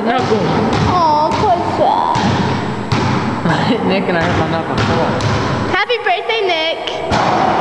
my knuckle. Oh, push Nick and I hit my knuckle. Happy birthday, Nick.